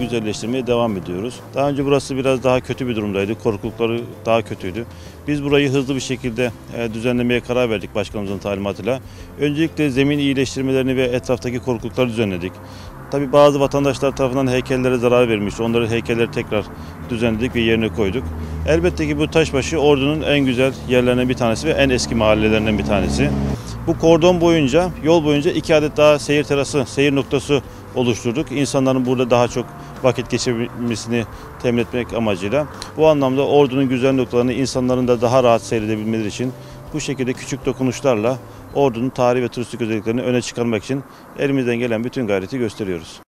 Güzelleştirmeye devam ediyoruz. Daha önce burası biraz daha kötü bir durumdaydı. Korkulukları daha kötüydü. Biz burayı hızlı bir şekilde e, düzenlemeye karar verdik başkanımızın talimatıyla. Öncelikle zemin iyileştirmelerini ve etraftaki korkulukları düzenledik. Tabi bazı vatandaşlar tarafından heykellere zarar verilmiş. Onları heykelleri tekrar düzenledik ve yerine koyduk. Elbette ki bu Taşbaşı Ordu'nun en güzel yerlerinden bir tanesi ve en eski mahallelerinden bir tanesi. Bu kordon boyunca, yol boyunca iki adet daha seyir terası, seyir noktası oluşturduk. İnsanların burada daha çok vakit geçirebilmesini temin etmek amacıyla. Bu anlamda Ordu'nun güzel noktalarını insanların da daha rahat seyredebilmeleri için bu şekilde küçük dokunuşlarla Ordu'nun tarihi ve turistik özelliklerini öne çıkarmak için elimizden gelen bütün gayreti gösteriyoruz.